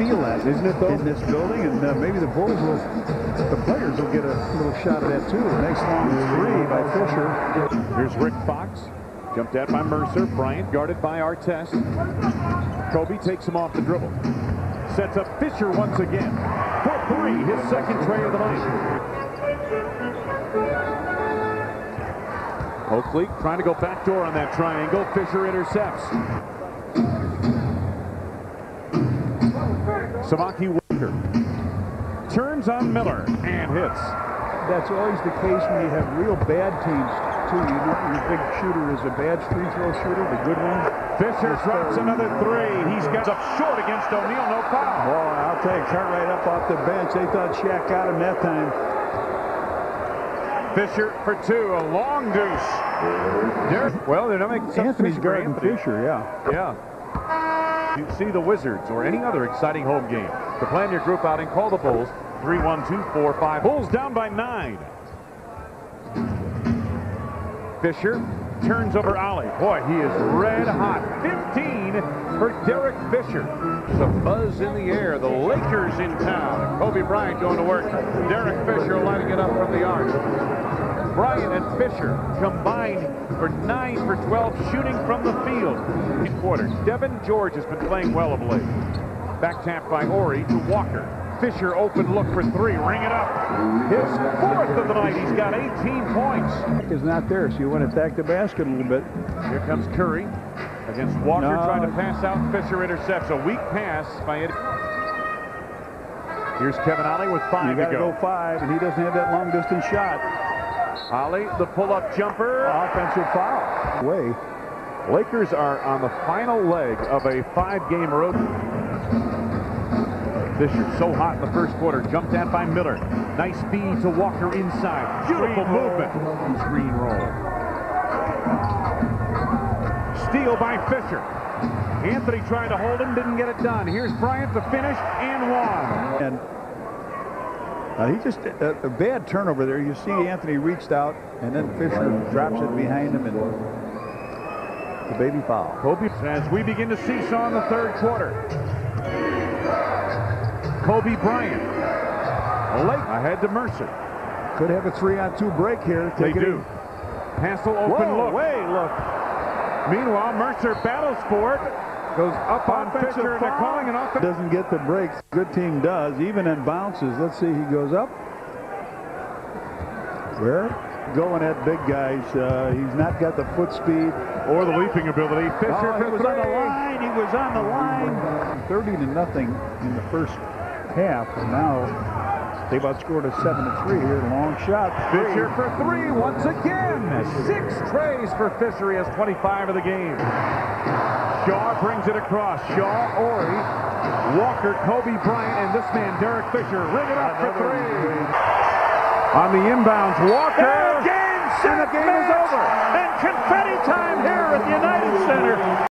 feel that, isn't it, though? In this building, and uh, maybe the Bulls will, the players will get a little shot of that, too. Nice long three by Fisher. Here's Rick Fox. Jumped at by Mercer. Bryant guarded by Artest. Kobe takes him off the dribble. Sets up Fisher once again. For three, his second tray of the night. Oakley trying to go backdoor on that triangle. Fisher intercepts. Samaki Walker turns on Miller and hits. That's always the case when you have real bad teams, too. You know, your big shooter is a bad free throw shooter, the good one. Fisher drops another three. He's got up short against O'Neal. No foul. Boy, I'll take Cartwright up off the bench. They thought Shaq got him that time. Fisher for two, a long deuce. Derek, well, they're not making Anthony's guarding Anthony. Fisher, yeah. Yeah. You see the Wizards or any other exciting home game. To plan your group outing, call the Bulls 31245. Bulls down by nine. Fisher turns over Ollie. Boy, he is red hot. 15 for Derek Fisher. The buzz in the air. The Lakers in town. Kobe Bryant going to work. Derek Fisher lighting it up from the arc. Bryant and Fisher combined for 9 for 12 shooting from the field in quarter. Devean George has been playing well of late. Back tap by Horry to Walker. Fisher open look for three. Ring it up. His fourth of the night. He's got 18 points. Is not there, so you want to attack the basket a little bit. Here comes Curry against Walker No. trying to pass out. Fisher intercepts a weak pass by Eddy. Here's Kevin Ollie with You five got to to go. go five, and he doesn't have that long distance shot. Ollie, the pull-up jumper. Offensive foul. Way. Lakers are on the final leg of a five-game road. Fisher so hot in the first quarter, jumped at by Miller. Nice feed to Walker inside. Beautiful Screen roll. movement. Screen roll. Steal by Fisher. Anthony trying to hold him, didn't get it done. Here's Bryant to finish and one. And uh, he just a, a bad turnover there. You see Anthony reached out, and then Fisher drops it behind him, and the baby foul. Kobe as we begin to seesaw in the third quarter. Kobe Bryant. Late ahead to Mercer. Could have a three-on-two break here. They Take it do. in. Hassell open Whoa, look. way look. Meanwhile, Mercer battles for it. Goes up on Offensive Fisher and they're calling an offense. Doesn't get the breaks. Good team does, even in bounces. Let's see, he goes up. Where? Going at big guys. Uh, he's not got the foot speed. Or the leaping ability. Fisher Oh, he was three. on the line. He was on the line. 30 to nothing in the first half. And now they've outscored a 7 to 3 here. Long shot. Fisher for three once again. Six trays for Fisher. He has 25 of the game. Shaw brings it across. Shaw, Horry, Walker, Kobe Bryant, and this man, Derek Fisher. Ring it up for three. On the inbounds, Walker. And game, set, And the game is over. And confetti time here at the United Center.